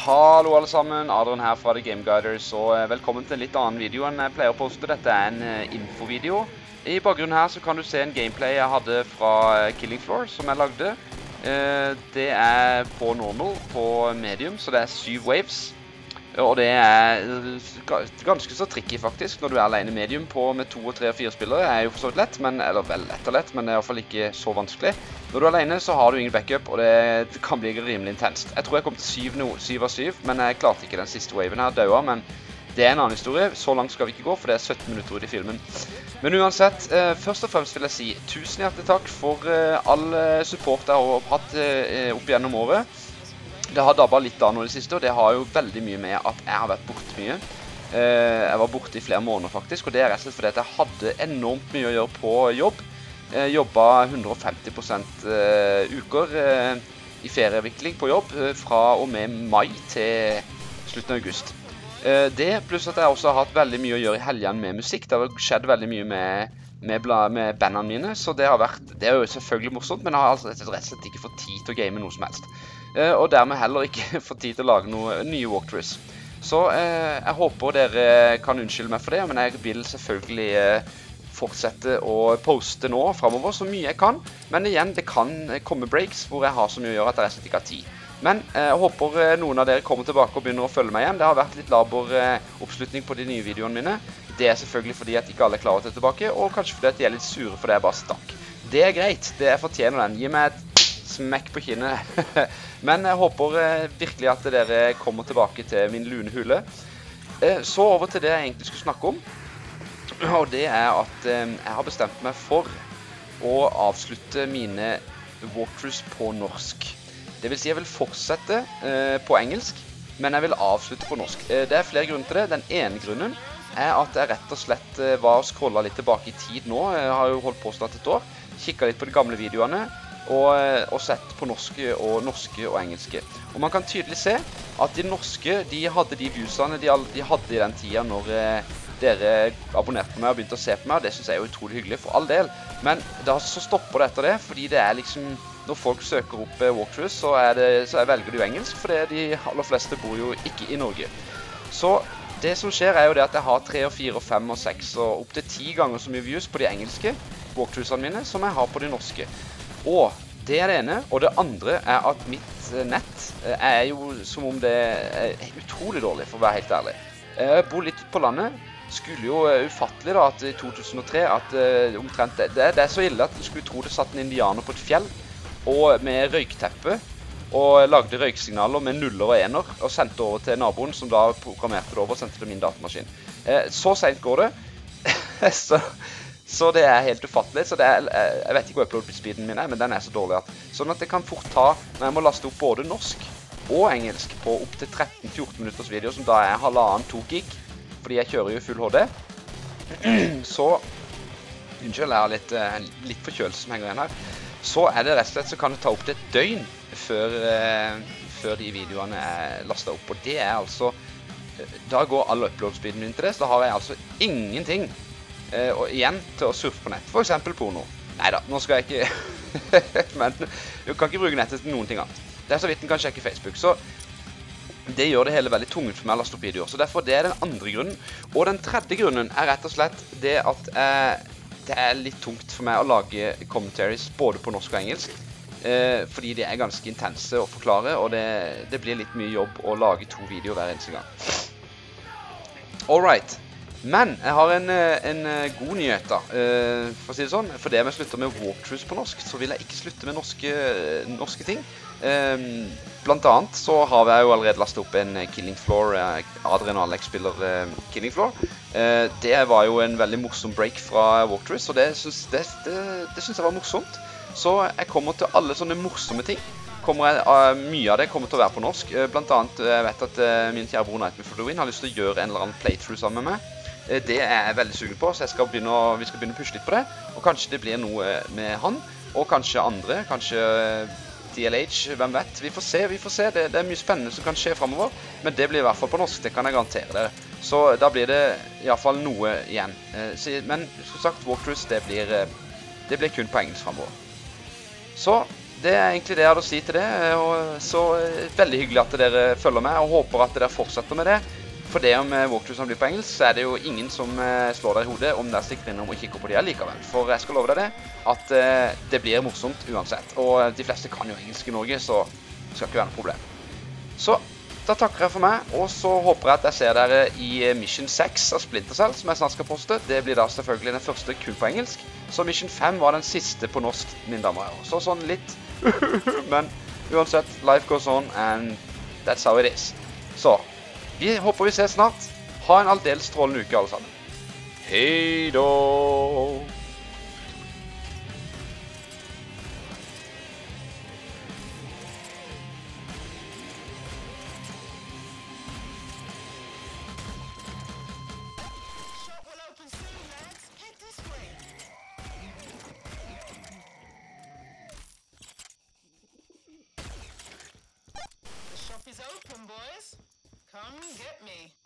Hallo alle sammen, Adrian her fra The Game Guiders, og eh, velkommen til en litt annen video enn jeg pleier å poste. Dette er en eh, infovideo. I bakgrunnen her så kan du se en gameplay jeg hadde fra eh, Killing Floor, som jeg lagde. Det er på normal, på medium, så det er syv waves. Og det er ganske så tricky faktisk, når du er alene medium på med to og tre og fire spillere. Er jo for så vidt lett, men, eller vel lett og lett, men det er i hvert fall ikke så vanskelig. Når du er alene så har du ingen backup, og det, kan bli rimelig intenst. Jeg tror jeg kom til syv, no, syv av syv, men jeg klarte ikke den siste waven her, daua. Men det er en annen historie. Så langt skal vi ikke gå, for det er 17 minutter ut i filmen. Men uansett, eh, først og fremst vil jeg si tusen hjertelig takk for eh, all eh, support jeg har hatt opp gjennom året. Det har dabba litt av nå i det siste, og det har jo veldig mye med at jeg har vært borte mye. Eh, jeg var borte i flere måneder, faktisk, og det er rett og slett fordi at jeg hadde enormt mye å gjøre på jobb. Jeg jobba 150 eh, uker eh, i ferievikling på jobb fra og med mai til slutten av august. Det pluss at jeg også har hatt veldig mye å gjøre i helgene med musikk. Det har skjedd veldig mye med, med, med bandene mine, så det har vært Det er jo selvfølgelig morsomt, men jeg har altså rett og slett ikke fått tid til å game noe som helst. Eh, og dermed heller ikke får tid til å lage noen nye walkthroughs. Så eh, jeg håper dere kan unnskylde meg for det, men jeg vil selvfølgelig eh, fortsette å poste nå framover så mye jeg kan. Men igjen, det kan komme breaks hvor jeg har så mye å gjøre at jeg slett ikke har tid. Men jeg håper noen av dere kommer tilbake og begynner å følge meg igjen. Det har vært litt laber oppslutning på de nye videoene mine. Det er selvfølgelig fordi at ikke alle er å til tilbake, og kanskje fordi at de er litt sure fordi jeg bare stakk. Det er greit. Det fortjener den. Gi meg et smekk på kinnet. Men jeg håper eh, virkelig at dere kommer tilbake til min lune hule. Eh, så over til det jeg egentlig skulle snakke om. Og det er at eh, jeg har bestemt meg for å avslutte mine walkthroughs på norsk. Det vil si jeg vil fortsette på engelsk, men jeg vil avslutte på norsk. Det er flere grunner til det. Den ene grunnen er at jeg rett og slett var og scrolla litt tilbake i tid nå. Jeg har jo holdt på snart et år. Kikka litt på de gamle videoene og, eh, og, sett på norske og, norske og engelske. Og man kan tydelig se at de norske de hadde de viewsene de, de hadde i den tida når eh, dere abonnerte på meg og begynte å se på meg, og det syns jeg er utrolig hyggelig, for all del. Men da så stopper det etter det, fordi det er liksom Når folk søker opp eh, walkthroughs, så, det, så velger jo engelsk, for de aller fleste bor jo ikke i Norge. Så det som skjer, er jo det at jeg har tre og fire og fem og seks og opptil ti ganger så mye views på de engelske walkthroughsene mine som jeg har på de norske. Og det er det ene. Og det andre er at mitt eh, nett eh, er jo som om det er utrolig dårlig, for å være helt ærlig. Jeg bor litt på landet. Skulle jo eh, ufattelig da at i 2003 at omtrent det, det er så ille at du skulle tro det satt en indianer på et fjell og med røykteppe og lagde røyksignaler med nuller og ener og sendte over til naboen, som da programmerte det over og sendte det til min datamaskin. Så seint går det. så så det er helt ufattelig. så er, Jeg vet ikke hvor upload-speeden min er, men den er så dårlig at Sånn at det kan fort ta, når jeg må laste opp både norsk og engelsk på opptil 13-14 minutters video, som da er halvannen-to gig, fordi jeg kjører jo full HD, så Unnskyld, jeg har litt, eh, litt forkjølelse som henger igjen her. Så er det rett og slett så kan det ta opptil et døgn før, eh, før de videoene er lasta opp. Og det er altså eh, Da går all upload-speeden min til det, så da har jeg altså ingenting Eh, og igjen til å surfe på nett. F.eks. porno. Nei da, nå skal jeg ikke Men du kan ikke bruke nettet til noen ting annet. Det er så vidt en kan sjekke Facebook. Så det gjør det hele veldig tungt for meg å laste opp videoer. Så derfor det er den andre grunnen. Og den tredje grunnen er rett og slett det at eh, det er litt tungt for meg å lage commentaries både på norsk og engelsk. Eh, fordi de er ganske intense å forklare, og det, det blir litt mye jobb å lage to videoer hver eneste gang. All right. Men jeg har en, eh, en eh, god nyhet, da. Eh, for å si det sånn. Fordi jeg slutter med walkthroughs på norsk, så vil jeg ikke slutte med norske, norske ting. Blant annet så har jeg jo allerede lastet opp en Killing Floor. Adrian Alex spiller Killing Floor. Det var jo en veldig morsom break fra walkthroughs, og det syns, det, det, det syns jeg var morsomt. Så jeg kommer til alle sånne morsomme ting. Jeg, mye av det kommer til å være på norsk. Blant annet jeg vet at min kjære bror Nightmare for the Win har lyst til å gjøre en eller annen playthrough sammen med meg. Eh, det er jeg veldig sugen på, så skal å, vi skal begynne å pushe litt på det. Og kanskje det blir noe med han, og kanskje andre. Kanskje TLH, eh, hvem vet. Vi får se. vi får se. Det, det er mye spennende som kan skje framover. Men det blir i hvert fall på norsk, det kan jeg garantere dere. Så da blir det iallfall noe igjen. Eh, men som sagt, walkthroughs det blir, det blir kun på engelsk framover. Så det er egentlig det jeg hadde å si til det. Og så eh, veldig hyggelig at dere følger med, og håper at dere fortsetter med det. For det om walkthroughsene blir på engelsk, så er det jo ingen som eh, slår deg i hodet om dere stikker innom og kikker på de likevel. For jeg skal love deg det, at eh, det blir morsomt uansett. Og de fleste kan jo engelsk i Norge, så det skal ikke være noe problem. Så da takker jeg for meg, og så håper jeg at jeg ser dere i Mission 6 av Splinter Cell, som jeg snart skal poste. Det blir da selvfølgelig den første kun på engelsk. Så Mission 5 var den siste på norsk, mine damer og herrer. Så sånn litt Men uansett, life goes on, and that's how it is. Så vi håper vi ses snart. Ha en aldeles strålende uke, alle sammen. Hei då! Come get me.